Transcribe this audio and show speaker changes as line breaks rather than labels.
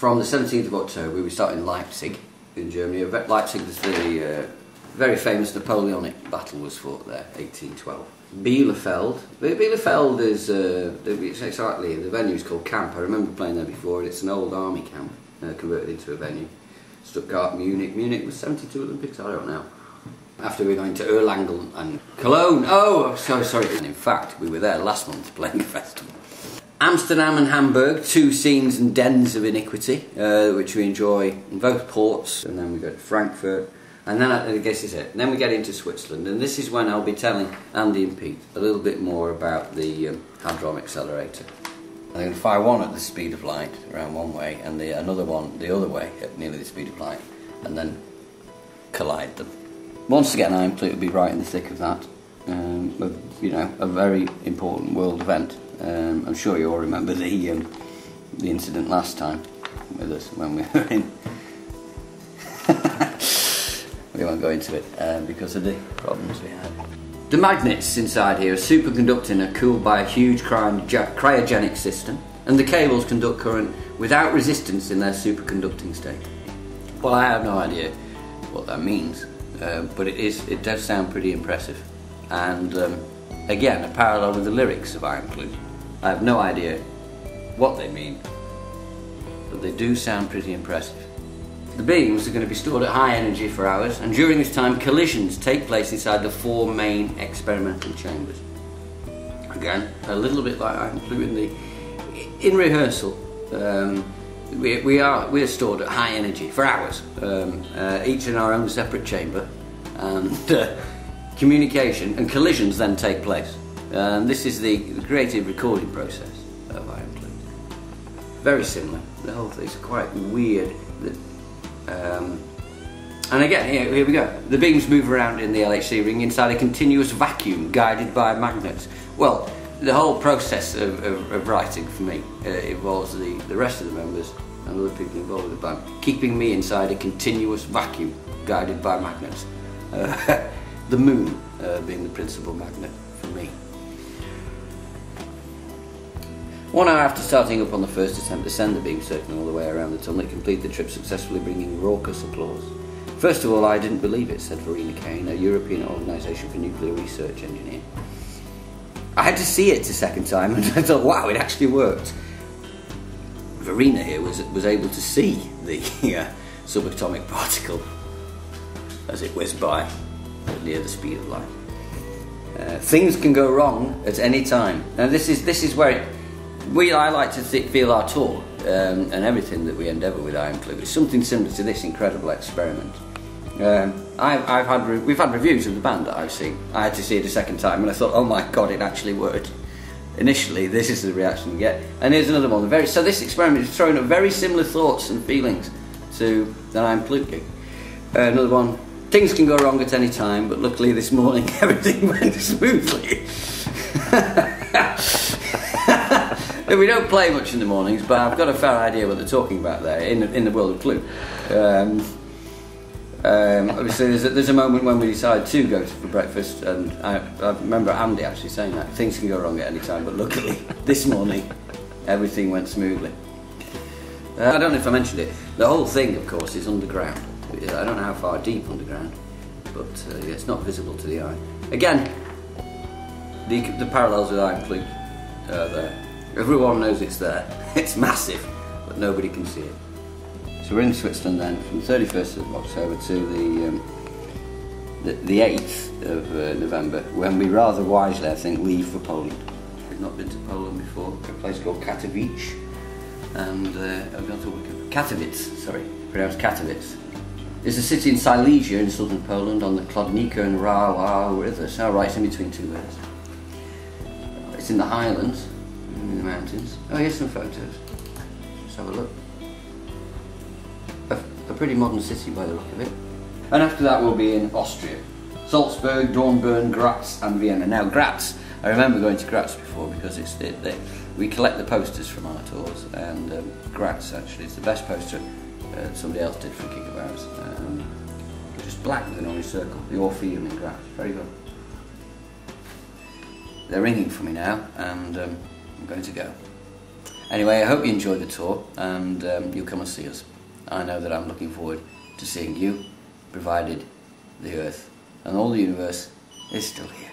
from the 17th of October, we start in Leipzig, in Germany. Leipzig was the uh, very famous Napoleonic battle was fought there, 1812. Bielefeld. Bielefeld is uh, exactly the venue is called Kamp. I remember playing there before. and It's an old army camp uh, converted into a venue. Stuttgart, Munich. Munich was 72 Olympics. I don't know. After we going to Erlangen and Cologne. Oh, I'm so sorry. And in fact, we were there last month playing a festival. Amsterdam and Hamburg, two scenes and dens of iniquity, uh, which we enjoy in both ports. And then we go to Frankfurt. And then I, guess is it. And then we get into Switzerland, and this is when I'll be telling Andy and Pete a little bit more about the um, Hadron Accelerator. I'm going to fire one at the speed of light around one way, and the another one the other way at nearly the speed of light, and then collide them. Once again, Kloot will be right in the thick of that. Um, you know, a very important world event. Um, I'm sure you all remember the um, the incident last time with us when we were in we won't go into it uh, because of the problems we had. The magnets inside here are superconducting and are cooled by a huge cryogenic system, and the cables conduct current without resistance in their superconducting state. Well, I have no idea what that means, uh, but it is it does sound pretty impressive, and um, again a parallel with the lyrics of I Am Kloot. I have no idea what they mean, but they do sound pretty impressive. The beams are going to be stored at high energy for hours, and during this time, collisions take place inside the four main experimental chambers. Again, a little bit like I'm doing the in rehearsal. Um, we, we are we are stored at high energy for hours, um, uh, each in our own separate chamber, and uh, communication and collisions then take place. This is the, creative recording process of I Am Kloot. Very similar. The whole thing's quite weird. Um, and again, here, here, we go. The beams move around in the LHC ring inside a continuous vacuum guided by magnets. Well, the whole process of, of, of writing for me uh, involves the, the rest of the members and other people involved with the band keeping me inside a continuous vacuum guided by magnets. Uh, the moon uh, being the principal magnet for me. One hour after starting up on the first attempt to send the beam circling all the way around the tunnel, it completed the trip successfully, bringing raucous applause. First of all, I didn't believe it, said Verena Kain, a European Organisation for Nuclear Research engineer. I had to see it a second time and I thought, wow, it actually worked. Verena here was, was able to see the uh, subatomic particle as it whizzed by near the speed of light. Uh, things can go wrong at any time. Now this is this is where it, we I like to th- feel our tour um, and everything that we endeavour with Iron is something similar to this incredible experiment. Um, I've, I've, had re- we've had reviews of the band that I've seen. I had to see it a second time, and I thought, oh my god, it actually worked. Initially, this is the reaction you get, and here's another one. Very so this experiment is throwing up very similar thoughts and feelings to that I'm. Uh, another one. Things can go wrong at any time, but luckily this morning everything went smoothly. we don't play much in the mornings, but I've got a fair idea what they're talking about there in the, in the world of Kloot. Um, um, obviously, there's a, there's a moment when we decide to go for breakfast, and I, I, remember Andy actually saying that things can go wrong at any time, but luckily this morning everything went smoothly. Uh, I don't know if I mentioned it. The whole thing, of course, is underground. I don't know how far deep underground, but uh, yeah, it's not visible to the eye. Again, the, the parallels with I Am Kloot uh, there. Everyone knows it's there. It's massive, but nobody can see it. So we're in Switzerland then from 31st of October to the um, the, the, 8th of uh, November, when we rather wisely, I think, leave for Poland. We've not been to Poland before. A place called Katowice, and uh, I've gone to Katowice. Sorry, pronounced Katowice. It's a city in Silesia in southern Poland on the Kłodnica and Rawa rivers. Oh, right, in between two rivers. It's in the highlands in the mountains. Oh, here's some photos. Let's have a look. A, a pretty modern city by the look of it. And after that we'll be in Austria. Salzburg, Dornbirn, Graz and Vienna. Now Graz, I remember going to Graz before because it's the, the, we collect the posters from our tours and um, Graz actually is the best poster uh, somebody else did for a kick of ours. Um, just black with an orange circle, the Orpheum in Graz, very good. They're ringing for me now and um, I'm going to go. Anyway, I hope you enjoyed the tour and um, you'll come and see us. I know that I'm looking forward to seeing you, provided the Earth and all the universe is still here.